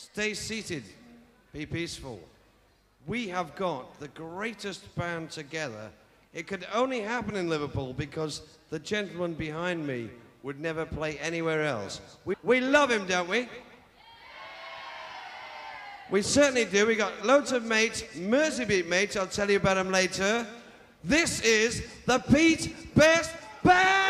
Stay seated. Be peaceful. We have got the greatest band together. It could only happen in Liverpool because the gentleman behind me would never play anywhere else. We, we love him, don't we? We certainly do. We got loads of mates, Merseybeat mates. I'll tell you about them later. This is the Pete Best Band.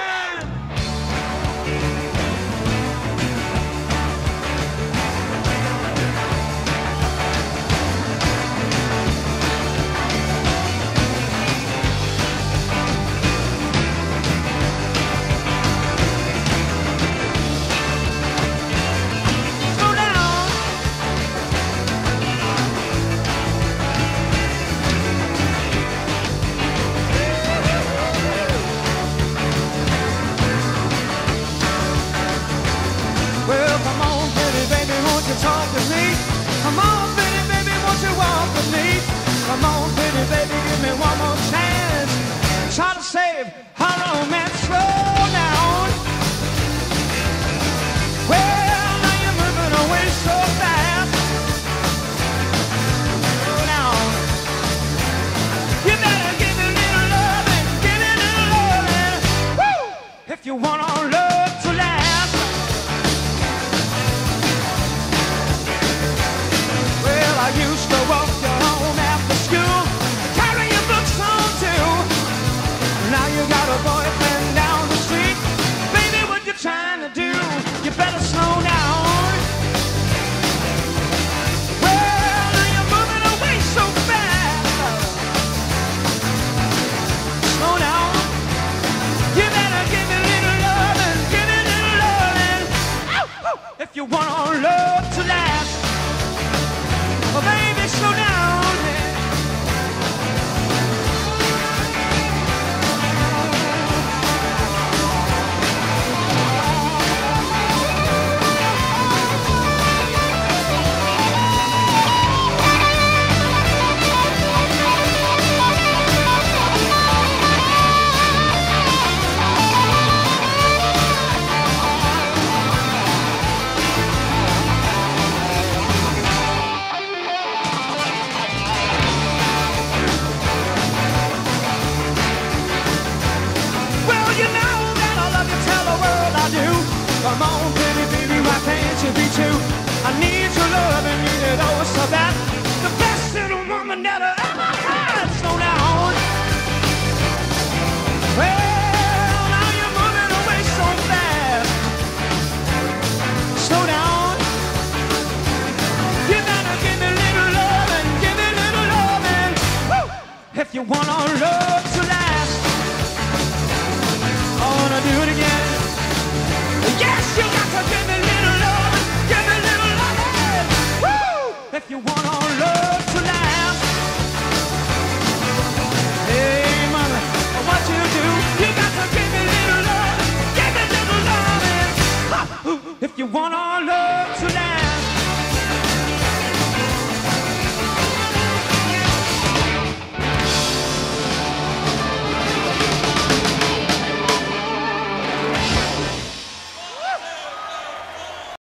You want our If you want love to last. I ever had. Slow down. Well, now you're moving away so fast. Slow down. You better give me a little loving, give me a little. Woo! If you want our love to last. I wanna do it again. Yes, you got to give me a little love, give me a little love. If you want love.